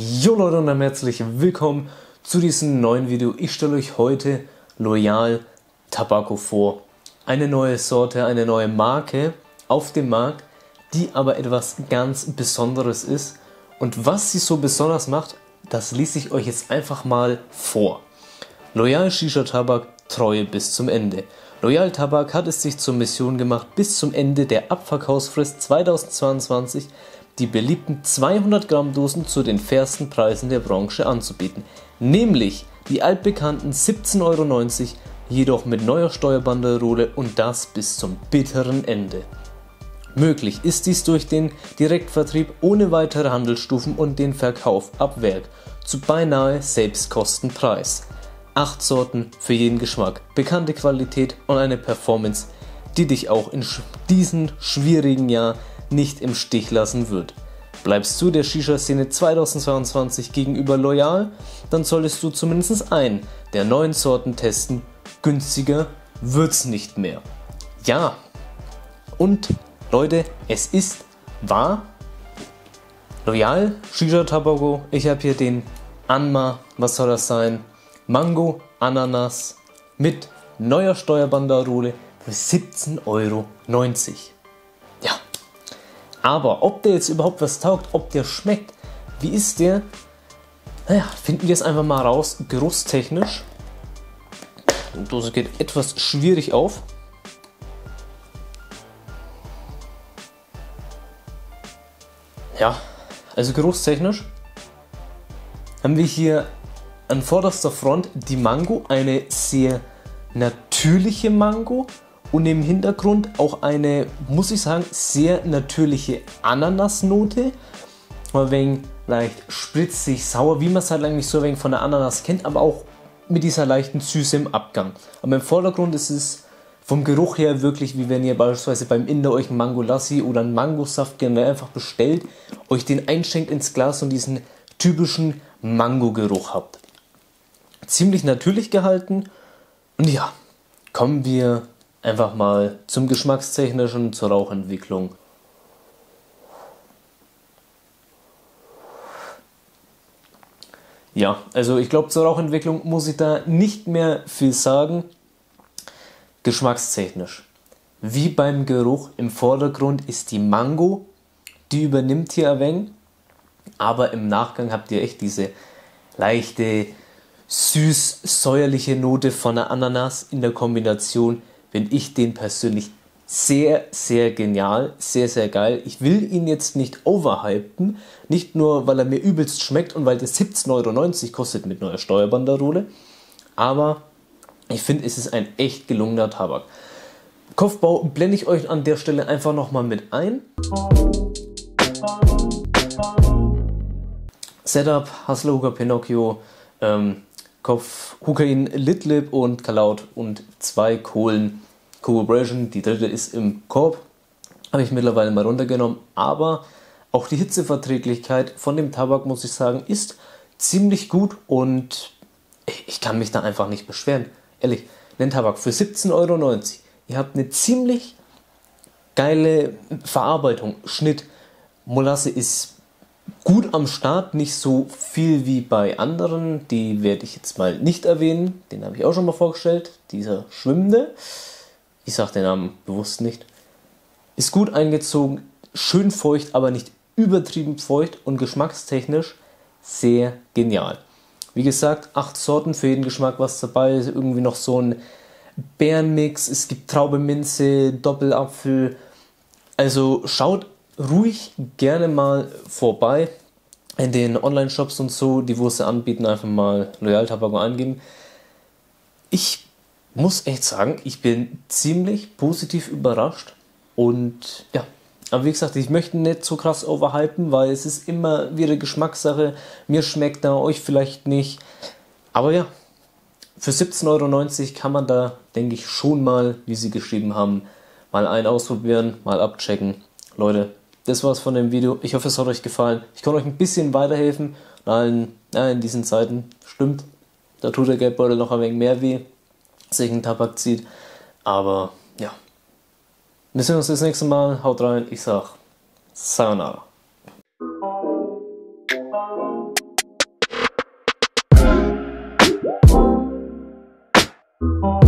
Jo Leute und herzlich willkommen zu diesem neuen Video. Ich stelle euch heute Loyal Tabako vor. Eine neue Sorte, eine neue Marke auf dem Markt, die aber etwas ganz Besonderes ist. Und was sie so besonders macht, das lese ich euch jetzt einfach mal vor. Loyal Shisha Tabak, Treue bis zum Ende. Loyal Tabak hat es sich zur Mission gemacht, bis zum Ende der Abverkaufsfrist 2022 die beliebten 200 Gramm Dosen zu den fairsten Preisen der Branche anzubieten, nämlich die altbekannten 17,90 Euro, jedoch mit neuer Steuerbanderole und das bis zum bitteren Ende. Möglich ist dies durch den Direktvertrieb ohne weitere Handelsstufen und den Verkauf ab Werk zu beinahe Selbstkostenpreis. Acht Sorten für jeden Geschmack, bekannte Qualität und eine Performance, die dich auch in diesem schwierigen Jahr nicht im Stich lassen wird. Bleibst du der Shisha-Szene 2022 gegenüber loyal, dann solltest du zumindest einen der neuen Sorten testen. Günstiger wird's nicht mehr. Ja, und Leute, es ist wahr. Loyal, Shisha Tabago. Ich habe hier den Anma, was soll das sein? Mango, Ananas mit neuer Steuerbanderole für 17,90 Euro. Aber ob der jetzt überhaupt was taugt, ob der schmeckt, wie ist der? Naja, finden wir es einfach mal raus, geruchstechnisch. Die Dose geht etwas schwierig auf. Ja, also geruchstechnisch haben wir hier an vorderster Front die Mango, eine sehr natürliche Mango und im Hintergrund auch eine, muss ich sagen, sehr natürliche Ananasnote. Ein wenig leicht spritzig, sauer, wie man es halt eigentlich so ein wenig von der Ananas kennt, aber auch mit dieser leichten Süße im Abgang. Aber im Vordergrund ist es vom Geruch her wirklich, wie wenn ihr beispielsweise beim Inder euch einen Mango Lassi oder einen Mangosaft generell einfach bestellt, euch den einschenkt ins Glas und diesen typischen Mango-Geruch habt. Ziemlich natürlich gehalten. Und ja, kommen wir einfach mal zum Geschmackstechnischen, zur Rauchentwicklung. Ja, also ich glaube, zur Rauchentwicklung muss ich da nicht mehr viel sagen. Geschmackstechnisch. Wie beim Geruch im Vordergrund ist die Mango, die übernimmt hier ein wenig, aber im Nachgang habt ihr echt diese leichte süß-säuerliche Note von der Ananas in der Kombination finde ich den persönlich sehr, sehr genial, sehr, sehr geil. Ich will ihn jetzt nicht overhypen, nicht nur, weil er mir übelst schmeckt und weil der 17,90 Euro kostet mit neuer Steuerbanderole, aber ich finde, es ist ein echt gelungener Tabak. Kopfbau blende ich euch an der Stelle einfach nochmal mit ein. Setup, Hasselhooker Pinocchio, ähm, Kopf, Hukain, Litlip und Kalaut und zwei Kohlen Cooperation. Die dritte ist im Korb. Habe ich mittlerweile mal runtergenommen. Aber auch die Hitzeverträglichkeit von dem Tabak, muss ich sagen, ist ziemlich gut und ich kann mich da einfach nicht beschweren. Ehrlich, den Tabak für 17,90 Euro. Ihr habt eine ziemlich geile Verarbeitung, Schnitt. Molasse ist gut am Start, nicht so viel wie bei anderen. Die werde ich jetzt mal nicht erwähnen. Den habe ich auch schon mal vorgestellt. Dieser Schwimmende. Ich sage den Namen bewusst nicht. Ist gut eingezogen, schön feucht, aber nicht übertrieben feucht und geschmackstechnisch sehr genial. Wie gesagt, acht Sorten für jeden Geschmack was dabei. Irgendwie noch so ein Bärenmix. Es gibt Traube, Minze, Doppelapfel. Also schaut ruhig gerne mal vorbei in den Online-Shops und so, die wo sie anbieten, einfach mal Loyal Tabaco eingeben. Ich muss echt sagen, ich bin ziemlich positiv überrascht und ja, aber wie gesagt, ich möchte nicht so krass overhypen, weil es ist immer wieder Geschmackssache. Mir schmeckt da, euch vielleicht nicht. Aber ja, für 17,90 Euro kann man da, denke ich, schon mal, wie sie geschrieben haben, mal einen ausprobieren, mal abchecken. Leute, das war's von dem Video. Ich hoffe, es hat euch gefallen. Ich konnte euch ein bisschen weiterhelfen. Nein, nein, in diesen Zeiten stimmt. Da tut der Geldbeutel noch ein wenig mehr weh, sich ein Tabak zieht. Aber ja. Wir sehen uns das nächste Mal. Haut rein. Ich sag Sayonara. Thank.